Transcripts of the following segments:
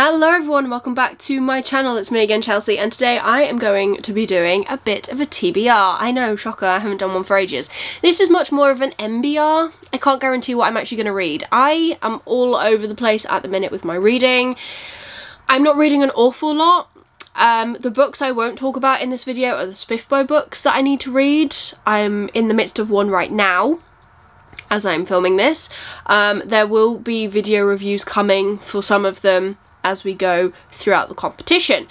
Hello everyone welcome back to my channel, it's me again Chelsea and today I am going to be doing a bit of a TBR. I know, shocker, I haven't done one for ages. This is much more of an MBR. I can't guarantee what I'm actually going to read. I am all over the place at the minute with my reading. I'm not reading an awful lot. Um, the books I won't talk about in this video are the SPFBO books that I need to read. I'm in the midst of one right now as I'm filming this. Um, there will be video reviews coming for some of them as we go throughout the competition.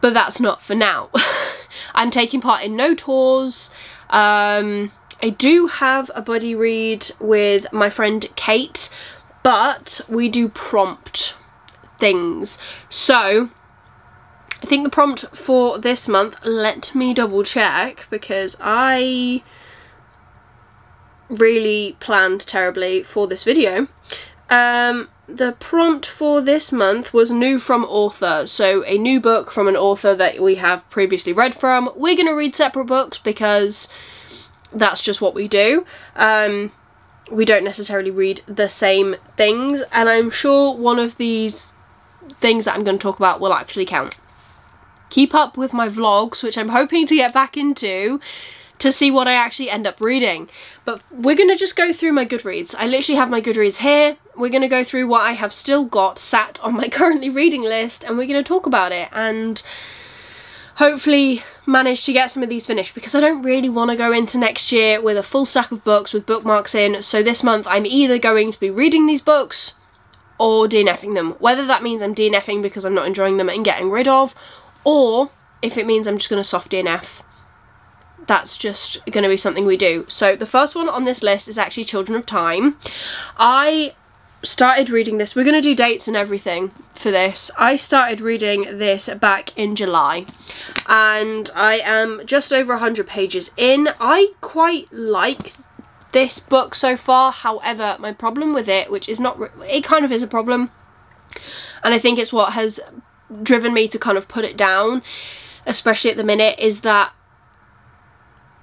But that's not for now. I'm taking part in no tours. Um, I do have a buddy read with my friend Kate, but we do prompt things. So, I think the prompt for this month, let me double check because I really planned terribly for this video. Um, the prompt for this month was new from author, so a new book from an author that we have previously read from. We're going to read separate books because that's just what we do. Um, we don't necessarily read the same things, and I'm sure one of these things that I'm going to talk about will actually count. Keep up with my vlogs, which I'm hoping to get back into, to see what I actually end up reading. But we're going to just go through my Goodreads. I literally have my Goodreads here. We're going to go through what I have still got sat on my currently reading list and we're going to talk about it and hopefully manage to get some of these finished because I don't really want to go into next year with a full stack of books with bookmarks in. So this month I'm either going to be reading these books or DNFing them. Whether that means I'm DNFing because I'm not enjoying them and getting rid of or if it means I'm just going to soft DNF that's just going to be something we do. So the first one on this list is actually Children of Time. I started reading this. We're going to do dates and everything for this. I started reading this back in July and I am just over 100 pages in. I quite like this book so far. However, my problem with it, which is not, it kind of is a problem, and I think it's what has driven me to kind of put it down, especially at the minute, is that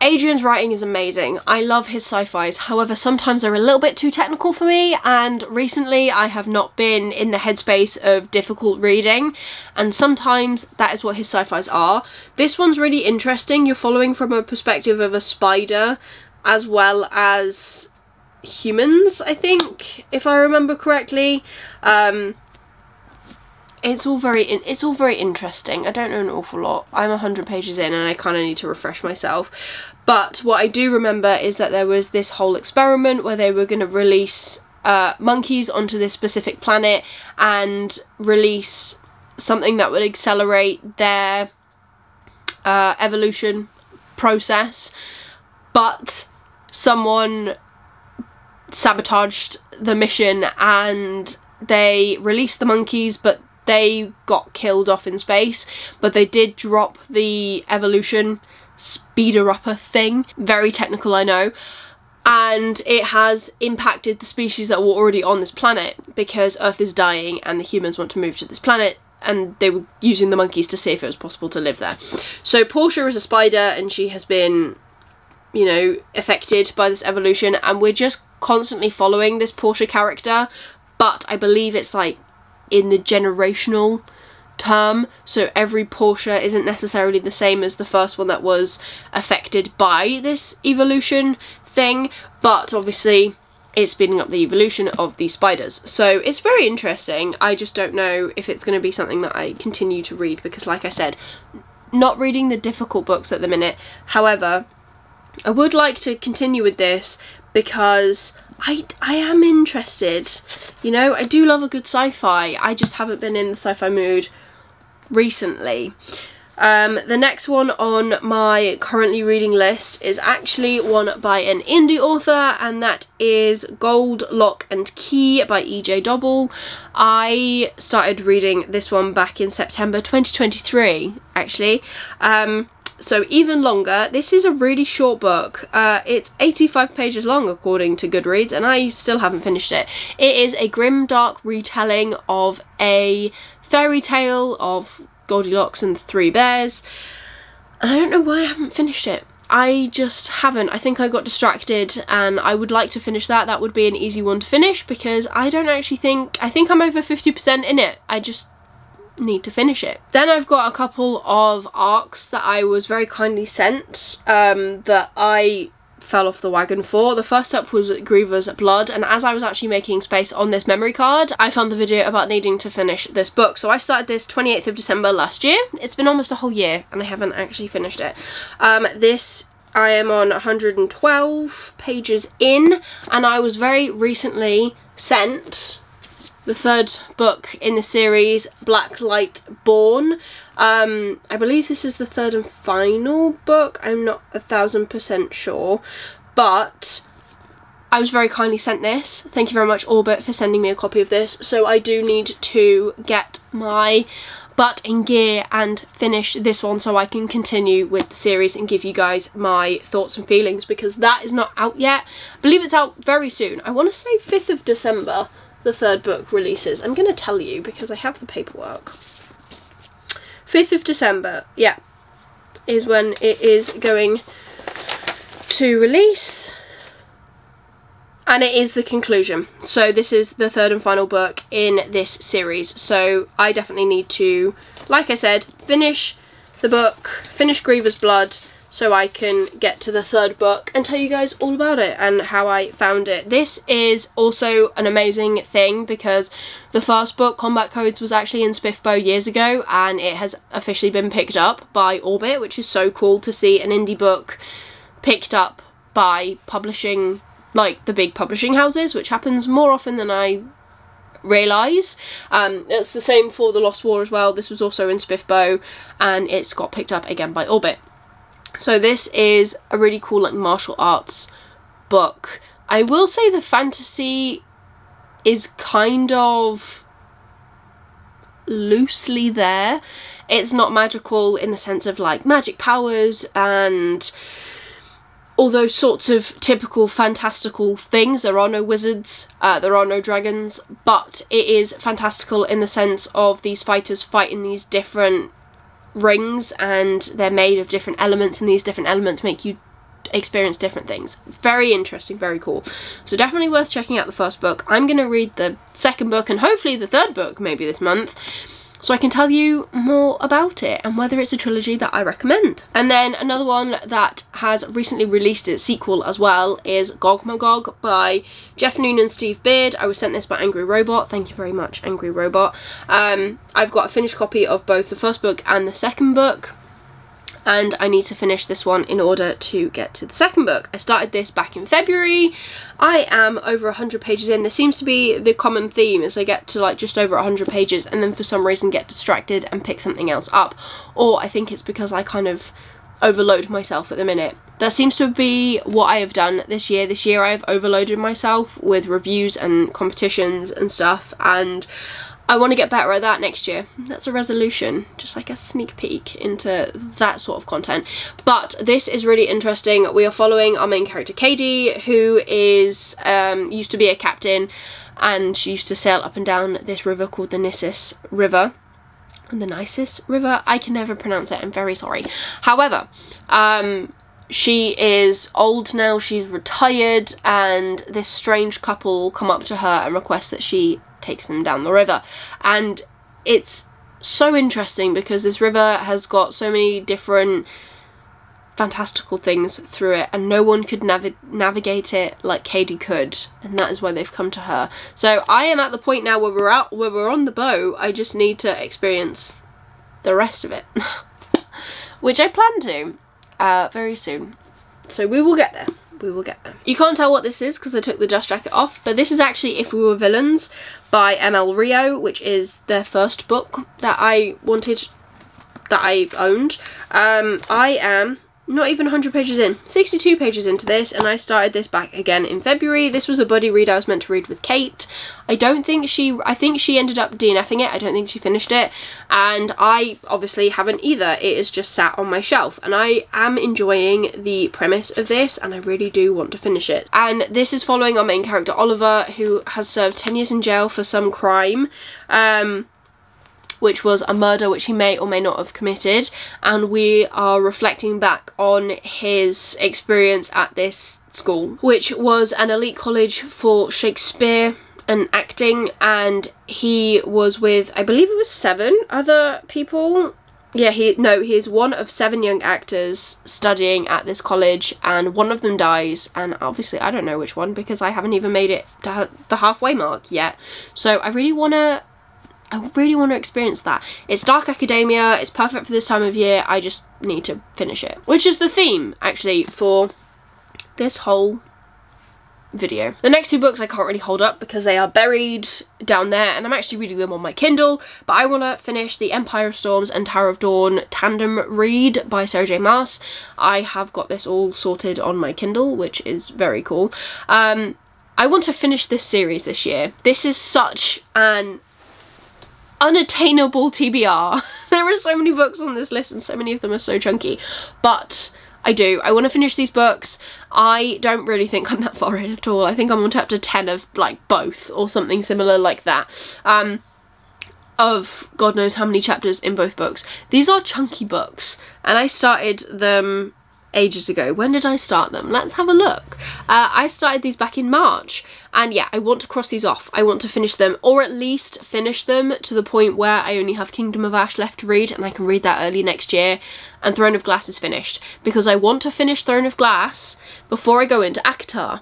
Adrian's writing is amazing. I love his sci-fis. However, sometimes they're a little bit too technical for me and recently I have not been in the headspace of difficult reading and sometimes that is what his sci-fis are. This one's really interesting. You're following from a perspective of a spider as well as humans, I think, if I remember correctly. Um, it's all very it's all very interesting. I don't know an awful lot. I'm 100 pages in and I kind of need to refresh myself. But what I do remember is that there was this whole experiment where they were going to release uh, monkeys onto this specific planet and release something that would accelerate their uh, evolution process. But someone sabotaged the mission and they released the monkeys but they got killed off in space, but they did drop the evolution speeder upper thing. Very technical, I know. And it has impacted the species that were already on this planet because Earth is dying and the humans want to move to this planet and they were using the monkeys to see if it was possible to live there. So Portia is a spider and she has been, you know, affected by this evolution and we're just constantly following this Portia character but I believe it's like in the generational term so every Portia isn't necessarily the same as the first one that was affected by this evolution thing but obviously it's speeding up the evolution of these spiders. So it's very interesting. I just don't know if it's going to be something that I continue to read because like I said not reading the difficult books at the minute. However I would like to continue with this because I, I am interested. You know, I do love a good sci-fi. I just haven't been in the sci-fi mood recently. Um, the next one on my currently reading list is actually one by an indie author and that is Gold, Lock and Key by EJ Dobell. I started reading this one back in September 2023 actually. Um, so even longer. This is a really short book. Uh, it's 85 pages long according to Goodreads and I still haven't finished it. It is a grim dark retelling of a fairy tale of Goldilocks and the Three Bears and I don't know why I haven't finished it. I just haven't. I think I got distracted and I would like to finish that. That would be an easy one to finish because I don't actually think, I think I'm over 50% in it. I just need to finish it. Then I've got a couple of arcs that I was very kindly sent um, that I fell off the wagon for. The first up was Grievar's Blood and as I was actually making space on this memory card I found the video about needing to finish this book. So I started this 28th of December last year. It's been almost a whole year and I haven't actually finished it. Um, this I am on 112 pages in and I was very recently sent the third book in the series, Blacklight Born. Um, I believe this is the third and final book. I'm not a thousand percent sure, but I was very kindly sent this. Thank you very much, Orbit, for sending me a copy of this. So I do need to get my butt in gear and finish this one so I can continue with the series and give you guys my thoughts and feelings because that is not out yet. I believe it's out very soon. I want to say 5th of December the third book releases. I'm going to tell you because I have the paperwork. 5th of December, yeah, is when it is going to release. And it is the conclusion. So this is the third and final book in this series. So I definitely need to, like I said, finish the book, finish Grievar's Blood, so I can get to the third book and tell you guys all about it and how I found it. This is also an amazing thing because the first book, Combat Codes, was actually in SPFBO years ago and it has officially been picked up by Orbit, which is so cool to see an indie book picked up by publishing, like the big publishing houses, which happens more often than I realise. Um, it's the same for The Lost War as well. This was also in SPFBO and it's got picked up again by Orbit. So this is a really cool like martial arts book. I will say the fantasy is kind of loosely there. It's not magical in the sense of like magic powers and all those sorts of typical fantastical things. There are no wizards, uh, there are no dragons, but it is fantastical in the sense of these fighters fighting these different rings and they're made of different elements and these different elements make you experience different things. Very interesting, very cool. So definitely worth checking out the first book. I'm going to read the second book and hopefully the third book maybe this month so I can tell you more about it and whether it's a trilogy that I recommend. And then another one that has recently released its sequel as well is Gog Magog by Jeff Noon and Steve Beard. I was sent this by Angry Robot. Thank you very much, Angry Robot. Um, I've got a finished copy of both the first book and the second book and I need to finish this one in order to get to the second book. I started this back in February. I am over 100 pages in. There seems to be the common theme as I get to like just over 100 pages and then for some reason get distracted and pick something else up. Or I think it's because I kind of overload myself at the minute. That seems to be what I have done this year. This year I have overloaded myself with reviews and competitions and stuff and I want to get better at that next year. That's a resolution, just like a sneak peek into that sort of content. But this is really interesting. We are following our main character, Katie, who is um, used to be a captain and she used to sail up and down this river called the Nissus River. And the Nisus River? I can never pronounce it, I'm very sorry. However, um, she is old now, she's retired, and this strange couple come up to her and request that she takes them down the river. And it's so interesting because this river has got so many different fantastical things through it and no one could nav navigate it like Katie could and that is why they've come to her. So I am at the point now where we're out where we're on the boat I just need to experience the rest of it which I plan to uh, very soon. So we will get there we will get them. You can't tell what this is because I took the dust jacket off, but this is actually If We Were Villains by ML Rio, which is their first book that I wanted, that I owned. Um, I am not even 100 pages in. 62 pages into this and I started this back again in February. This was a buddy read I was meant to read with Kate. I don't think she I think she ended up DNFing it. I don't think she finished it. And I obviously haven't either. It is just sat on my shelf. And I am enjoying the premise of this and I really do want to finish it. And this is following our main character Oliver who has served 10 years in jail for some crime. Um which was a murder which he may or may not have committed and we are reflecting back on his experience at this school which was an elite college for Shakespeare and acting and he was with I believe it was seven other people. Yeah he no he's one of seven young actors studying at this college and one of them dies and obviously I don't know which one because I haven't even made it to the halfway mark yet. So I really want to I really want to experience that. It's dark academia, it's perfect for this time of year, I just need to finish it. Which is the theme, actually, for this whole video. The next two books I can't really hold up because they are buried down there and I'm actually reading them on my Kindle but I want to finish the Empire of Storms and Tower of Dawn tandem read by Sarah J Maas. I have got this all sorted on my Kindle which is very cool. Um, I want to finish this series this year. This is such an unattainable TBR. there are so many books on this list and so many of them are so chunky but I do. I want to finish these books. I don't really think I'm that far in at all. I think I'm on chapter 10 of like both or something similar like that. Um, of God knows how many chapters in both books. These are chunky books and I started them ages ago. When did I start them? Let's have a look. Uh, I started these back in March and yeah, I want to cross these off. I want to finish them or at least finish them to the point where I only have Kingdom of Ash left to read and I can read that early next year and Throne of Glass is finished because I want to finish Throne of Glass before I go into ACOTAR.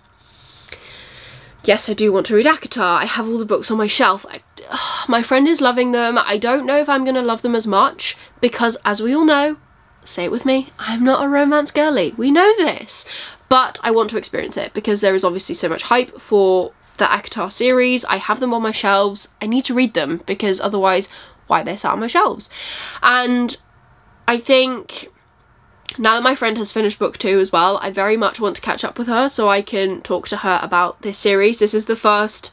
Yes, I do want to read ACOTAR. I have all the books on my shelf. I, my friend is loving them. I don't know if I'm going to love them as much because as we all know, say it with me, I'm not a romance girly. We know this. But I want to experience it because there is obviously so much hype for the ACOTAR series. I have them on my shelves. I need to read them because otherwise why they're sat on my shelves. And I think now that my friend has finished book two as well, I very much want to catch up with her so I can talk to her about this series. This is the first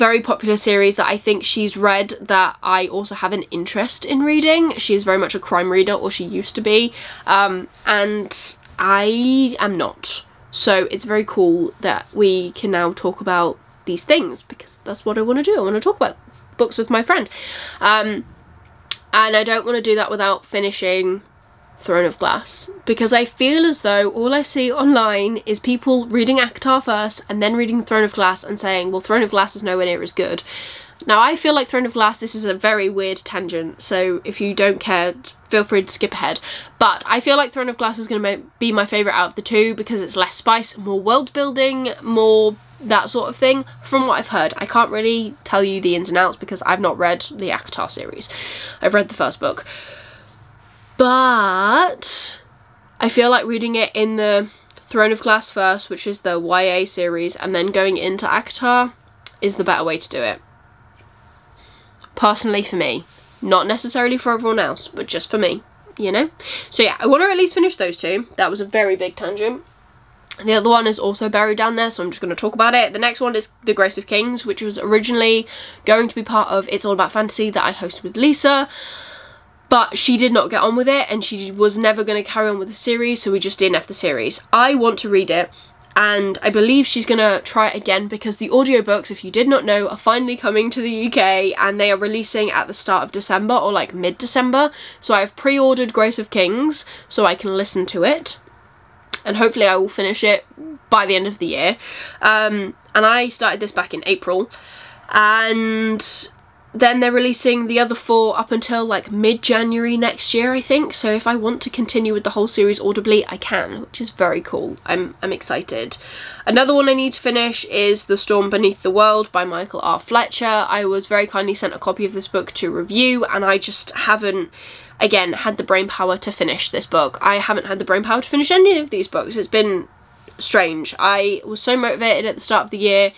very popular series that I think she's read that I also have an interest in reading. She is very much a crime reader, or she used to be, um, and I am not. So it's very cool that we can now talk about these things because that's what I want to do. I want to talk about books with my friend. Um, and I don't want to do that without finishing Throne of Glass because I feel as though all I see online is people reading ACOTAR first and then reading Throne of Glass and saying, well, Throne of Glass is nowhere near as good. Now, I feel like Throne of Glass, this is a very weird tangent, so if you don't care, feel free to skip ahead. But I feel like Throne of Glass is going to be my favourite out of the two because it's less spice, more world building, more that sort of thing, from what I've heard. I can't really tell you the ins and outs because I've not read the ACOTAR series. I've read the first book but I feel like reading it in the Throne of Glass first, which is the YA series, and then going into ACOTAR is the better way to do it. Personally for me. Not necessarily for everyone else, but just for me, you know? So yeah, I want to at least finish those two. That was a very big tangent. The other one is also buried down there, so I'm just going to talk about it. The next one is The Grace of Kings, which was originally going to be part of It's All About Fantasy that I hosted with Lisa but she did not get on with it and she was never going to carry on with the series so we just didn't have the series. I want to read it and I believe she's going to try it again because the audiobooks, if you did not know, are finally coming to the UK and they are releasing at the start of December or like mid-December. So I've pre-ordered Grace of Kings so I can listen to it and hopefully I will finish it by the end of the year. Um, and I started this back in April and then they're releasing the other four up until like mid-January next year I think so if I want to continue with the whole series audibly I can which is very cool I'm, I'm excited. Another one I need to finish is The Storm Beneath the World by Michael R. Fletcher. I was very kindly sent a copy of this book to review and I just haven't again had the brain power to finish this book. I haven't had the brain power to finish any of these books. It's been strange. I was so motivated at the start of the year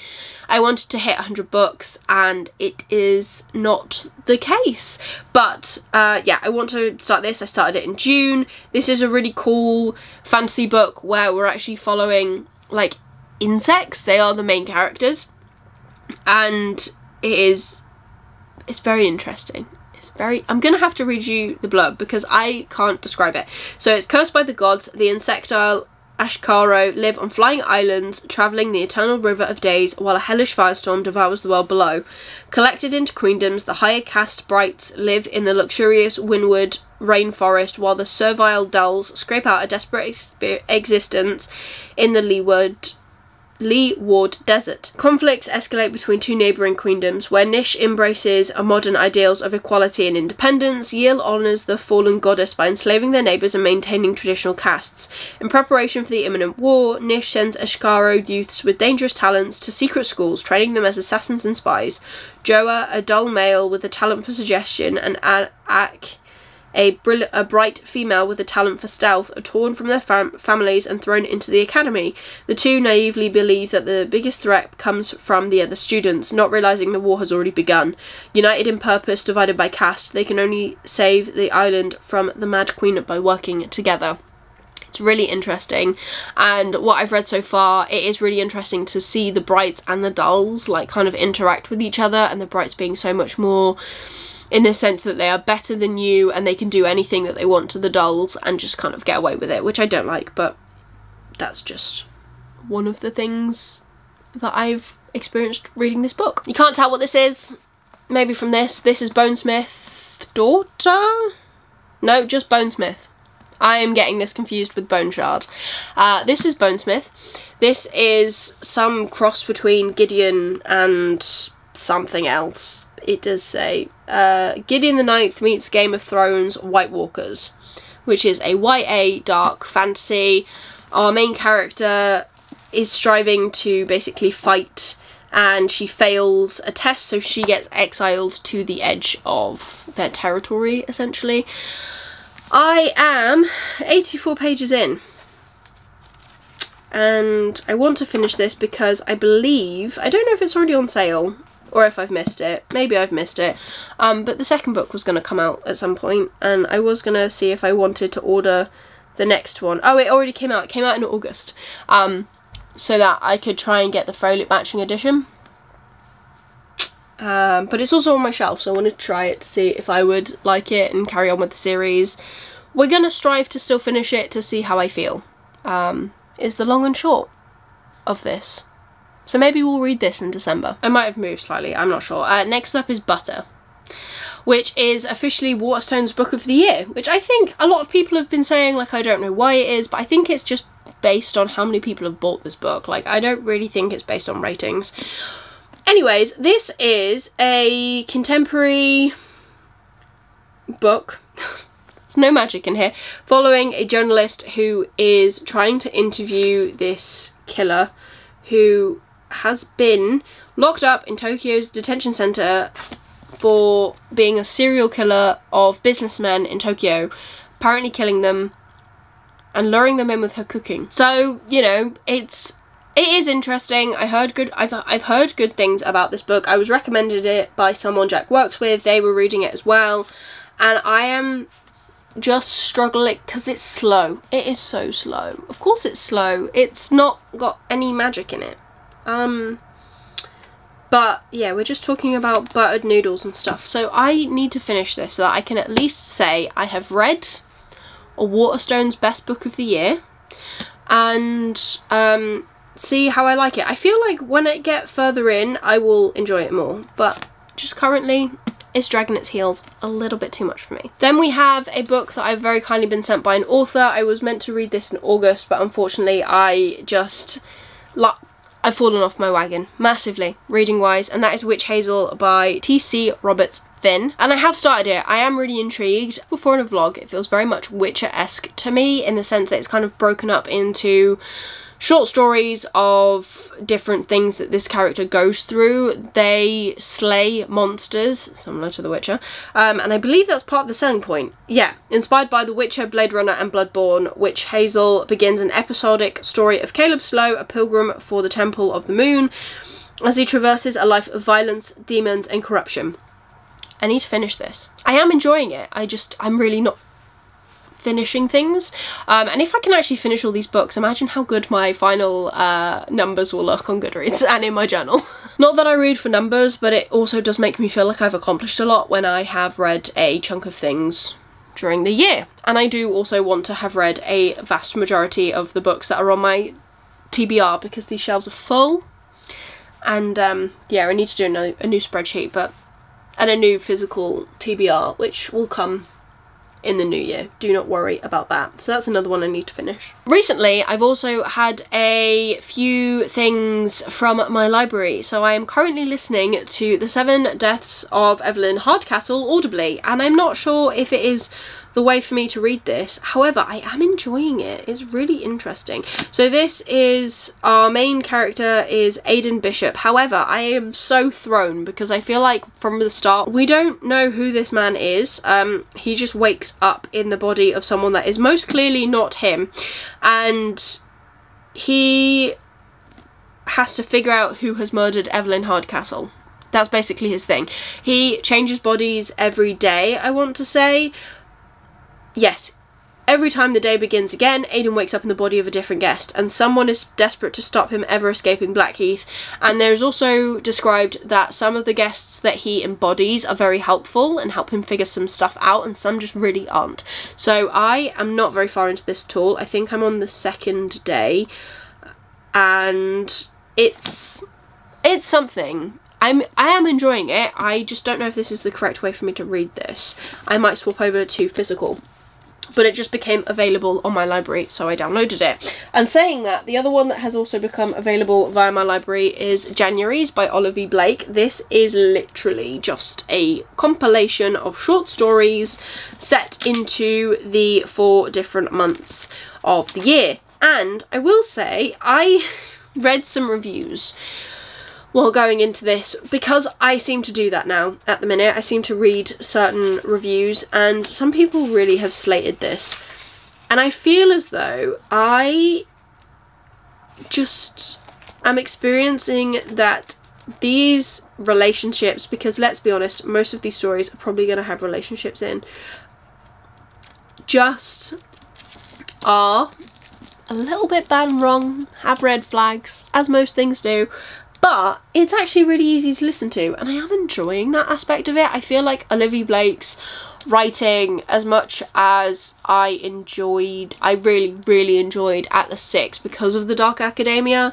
I wanted to hit 100 books and it is not the case. But uh, yeah, I want to start this. I started it in June. This is a really cool fantasy book where we're actually following like insects. They are the main characters and it is, it's very interesting It's very I'm gonna have to read you the blurb because I can't describe it so it's cursed by the gods the insectile Ashkaro live on flying islands, travelling the eternal river of days while a hellish firestorm devours the world below. Collected into queendoms, the higher caste brights live in the luxurious windward rainforest while the servile dulls scrape out a desperate existence in the leeward Leeward Desert. Conflicts escalate between two neighbouring queendoms, where Nish embraces a modern ideals of equality and independence, Yil honours the fallen goddess by enslaving their neighbours and maintaining traditional castes. In preparation for the imminent war, Nish sends Ashkaro youths with dangerous talents to secret schools, training them as assassins and spies. Joa, a dull male with a talent for suggestion, and Ak, a, a bright female with a talent for stealth are torn from their fam families and thrown into the academy. The two naively believe that the biggest threat comes from the other students, not realizing the war has already begun. United in purpose, divided by caste, they can only save the island from the Mad Queen by working together. It's really interesting and what I've read so far it is really interesting to see the brights and the dulls like kind of interact with each other and the brights being so much more in the sense that they are better than you and they can do anything that they want to the dulls and just kind of get away with it, which I don't like, but that's just one of the things that I've experienced reading this book. You can't tell what this is, maybe from this. This is Bonesmith daughter? No, just Bonesmith. I am getting this confused with Bone Shard. Uh, this is Bonesmith. This is some cross between Gideon and something else it does say uh, Gideon the Ninth meets Game of Thrones White Walkers, which is a YA dark fantasy. Our main character is striving to basically fight and she fails a test so she gets exiled to the edge of their territory essentially. I am 84 pages in and I want to finish this because I believe, I don't know if it's already on sale, or if I've missed it. Maybe I've missed it. Um, but the second book was going to come out at some point and I was going to see if I wanted to order the next one. Oh, it already came out. It came out in August. Um, so that I could try and get the Frolic matching edition. Um, but it's also on my shelf, so I want to try it to see if I would like it and carry on with the series. We're going to strive to still finish it to see how I feel, um, is the long and short of this. So maybe we'll read this in December. I might have moved slightly, I'm not sure. Uh, next up is Butter which is officially Waterstone's Book of the Year, which I think a lot of people have been saying, like, I don't know why it is, but I think it's just based on how many people have bought this book. Like, I don't really think it's based on ratings. Anyways, this is a contemporary book. There's no magic in here. Following a journalist who is trying to interview this killer who has been locked up in Tokyo's detention center for being a serial killer of businessmen in Tokyo, apparently killing them and luring them in with her cooking. So, you know, it's it is interesting. I heard good I've I've heard good things about this book. I was recommended it by someone Jack worked with. They were reading it as well. And I am just struggling because it's slow. It is so slow. Of course it's slow. It's not got any magic in it. Um, but yeah, we're just talking about buttered noodles and stuff. So I need to finish this so that I can at least say I have read a Waterstone's best book of the year and um, see how I like it. I feel like when I get further in, I will enjoy it more. But just currently, it's dragging its heels a little bit too much for me. Then we have a book that I've very kindly been sent by an author. I was meant to read this in August, but unfortunately I just I've fallen off my wagon massively reading wise and that is Witch Hazel by T.C. Roberts Finn and I have started it. I am really intrigued. Before in a vlog it feels very much Witcher-esque to me in the sense that it's kind of broken up into short stories of different things that this character goes through. They slay monsters, similar to The Witcher, um, and I believe that's part of the selling point. Yeah, inspired by The Witcher, Blade Runner and Bloodborne, Witch Hazel begins an episodic story of Caleb Slow, a pilgrim for the Temple of the Moon, as he traverses a life of violence, demons and corruption. I need to finish this. I am enjoying it, I just, I'm really not finishing things. Um, and if I can actually finish all these books, imagine how good my final uh, numbers will look on Goodreads and in my journal. Not that I read for numbers, but it also does make me feel like I've accomplished a lot when I have read a chunk of things during the year. And I do also want to have read a vast majority of the books that are on my TBR because these shelves are full. And um, yeah, I need to do a new, spreadsheet, but and a new physical TBR, which will come in the new year. Do not worry about that. So that's another one I need to finish. Recently, I've also had a few things from my library. So I am currently listening to The Seven Deaths of Evelyn Hardcastle audibly, and I'm not sure if it is the way for me to read this. However, I am enjoying it. It's really interesting. So this is, our main character is Aidan Bishop. However, I am so thrown because I feel like from the start, we don't know who this man is. Um, he just wakes up in the body of someone that is most clearly not him. And he has to figure out who has murdered Evelyn Hardcastle. That's basically his thing. He changes bodies every day, I want to say, yes, every time the day begins again, Aidan wakes up in the body of a different guest, and someone is desperate to stop him ever escaping Blackheath. And there's also described that some of the guests that he embodies are very helpful and help him figure some stuff out, and some just really aren't. So I am not very far into this at all. I think I'm on the second day, and it's it's something. I'm I am enjoying it. I just don't know if this is the correct way for me to read this. I might swap over to physical but it just became available on my library so I downloaded it. And saying that, the other one that has also become available via my library is Januaries by Olivia Blake. This is literally just a compilation of short stories set into the four different months of the year. And I will say, I read some reviews while going into this because I seem to do that now at the minute. I seem to read certain reviews and some people really have slated this. And I feel as though I just am experiencing that these relationships, because let's be honest, most of these stories are probably going to have relationships in, just are a little bit bad and wrong, have red flags, as most things do, but it's actually really easy to listen to and I am enjoying that aspect of it. I feel like Olivia Blake's writing as much as I enjoyed, I really, really enjoyed Atlas 6 because of the Dark Academia.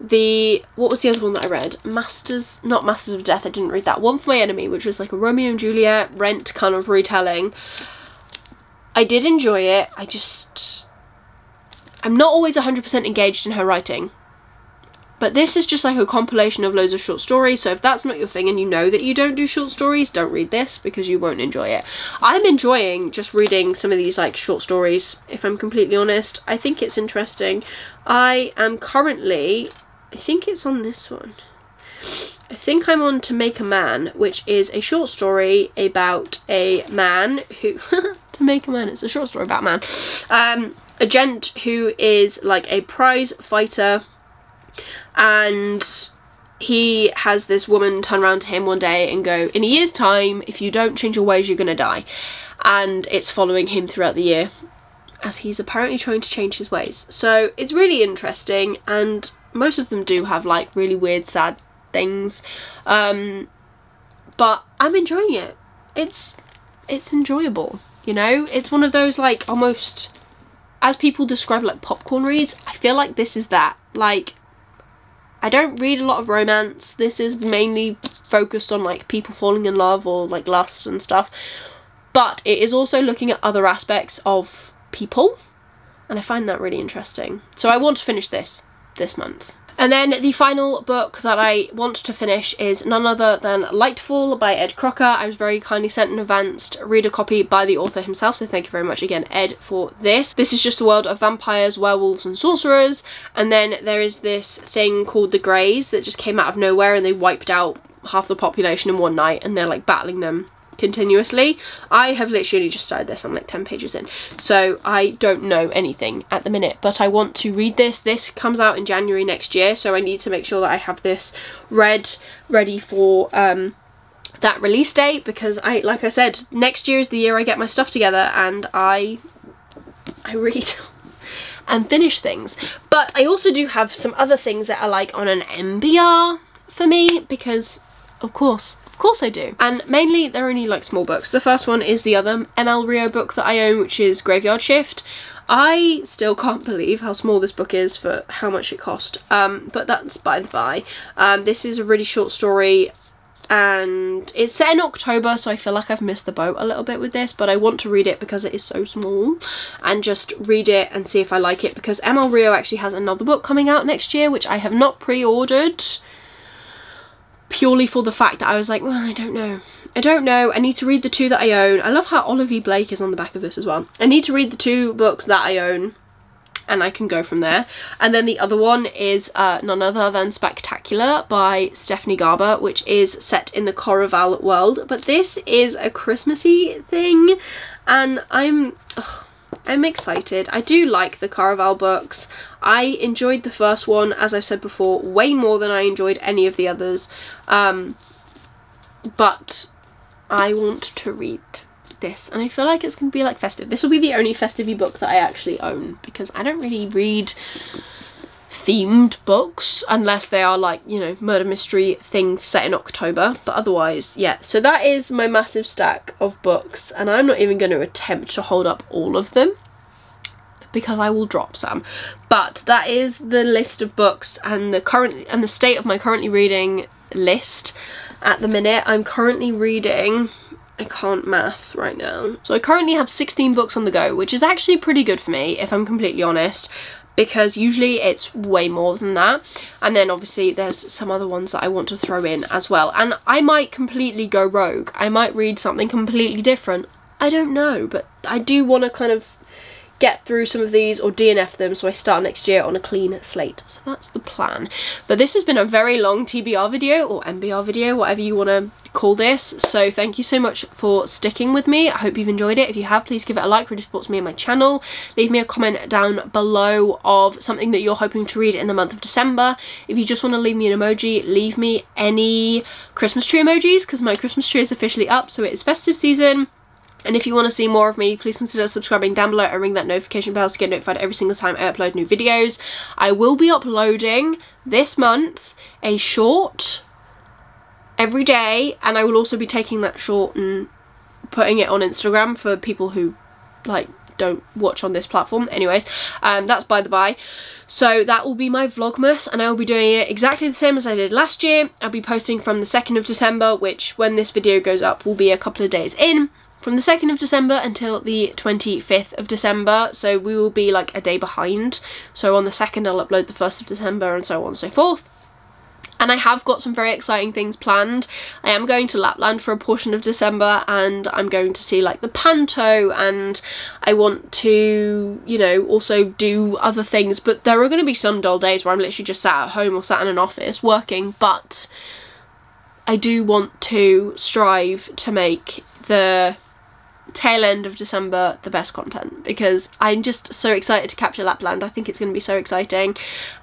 The, what was the other one that I read? Masters, not Masters of Death, I didn't read that. One for My Enemy, which was like a Romeo and Juliet rent kind of retelling. I did enjoy it, I just, I'm not always 100% engaged in her writing. But this is just like a compilation of loads of short stories, so if that's not your thing and you know that you don't do short stories, don't read this because you won't enjoy it. I'm enjoying just reading some of these like short stories, if I'm completely honest. I think it's interesting. I am currently, I think it's on this one. I think I'm on To Make a Man, which is a short story about a man who... to Make a Man, it's a short story about a man. Um, a gent who is like a prize fighter and he has this woman turn around to him one day and go, in a year's time, if you don't change your ways, you're going to die. And it's following him throughout the year as he's apparently trying to change his ways. So it's really interesting and most of them do have like really weird, sad things. Um, but I'm enjoying it. It's, it's enjoyable, you know? It's one of those like almost, as people describe like popcorn reads, I feel like this is that. Like, I don't read a lot of romance. This is mainly focused on like people falling in love or like lust and stuff. But it is also looking at other aspects of people and I find that really interesting. So I want to finish this this month. And then the final book that I want to finish is none other than Lightfall by Ed Crocker. I was very kindly sent an advanced reader copy by the author himself, so thank you very much again, Ed, for this. This is just a world of vampires, werewolves and sorcerers, and then there is this thing called the Greys that just came out of nowhere and they wiped out half the population in one night and they're like battling them continuously. I have literally just started this, I'm like 10 pages in, so I don't know anything at the minute, but I want to read this. This comes out in January next year, so I need to make sure that I have this read, ready for um, that release date, because I, like I said, next year is the year I get my stuff together and I, I read and finish things. But I also do have some other things that are like on an MBR for me, because of course course I do. And mainly they're only like small books. The first one is the other ML Rio book that I own, which is Graveyard Shift. I still can't believe how small this book is for how much it cost, um, but that's by the by. Um, this is a really short story and it's set in October so I feel like I've missed the boat a little bit with this but I want to read it because it is so small and just read it and see if I like it because ML Rio actually has another book coming out next year which I have not pre-ordered purely for the fact that I was like well I don't know I don't know I need to read the two that I own I love how Olivia Blake is on the back of this as well I need to read the two books that I own and I can go from there. And then the other one is uh, none other than Spectacular by Stephanie Garber, which is set in the Caraval world. But this is a Christmassy thing, and I'm... Ugh, I'm excited. I do like the Caraval books. I enjoyed the first one, as I've said before, way more than I enjoyed any of the others. Um, but I want to read this and I feel like it's going to be like festive. This will be the only festive book that I actually own because I don't really read themed books unless they are like you know murder mystery things set in October but otherwise yeah. So that is my massive stack of books and I'm not even going to attempt to hold up all of them because I will drop some. But that is the list of books and the current and the state of my currently reading list at the minute. I'm currently reading I can't math right now. So I currently have 16 books on the go, which is actually pretty good for me, if I'm completely honest, because usually it's way more than that. And then obviously there's some other ones that I want to throw in as well. And I might completely go rogue. I might read something completely different. I don't know, but I do want to kind of get through some of these or DNF them so I start next year on a clean slate. So that's the plan. But this has been a very long TBR video or MBR video, whatever you want to call this. So thank you so much for sticking with me. I hope you've enjoyed it. If you have, please give it a like, really supports me and my channel. Leave me a comment down below of something that you're hoping to read in the month of December. If you just want to leave me an emoji, leave me any Christmas tree emojis because my Christmas tree is officially up. So it is festive season. And if you want to see more of me, please consider subscribing down below and ring that notification bell to get notified every single time I upload new videos. I will be uploading this month a short every day and I will also be taking that short and putting it on Instagram for people who like don't watch on this platform. Anyways um, that's by the by. So that will be my vlogmas and I will be doing it exactly the same as I did last year. I'll be posting from the 2nd of December which when this video goes up will be a couple of days in from the 2nd of December until the 25th of December so we will be like a day behind. So on the 2nd I'll upload the 1st of December and so on and so forth. And I have got some very exciting things planned. I am going to Lapland for a portion of December and I'm going to see like the panto and I want to, you know, also do other things. But there are going to be some dull days where I'm literally just sat at home or sat in an office working but I do want to strive to make the tail end of December the best content because I'm just so excited to capture Lapland. I think it's going to be so exciting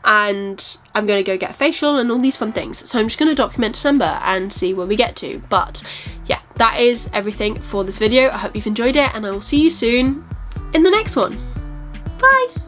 and I'm going to go get a facial and all these fun things. So I'm just going to document December and see where we get to. But yeah, that is everything for this video. I hope you've enjoyed it and I will see you soon in the next one. Bye!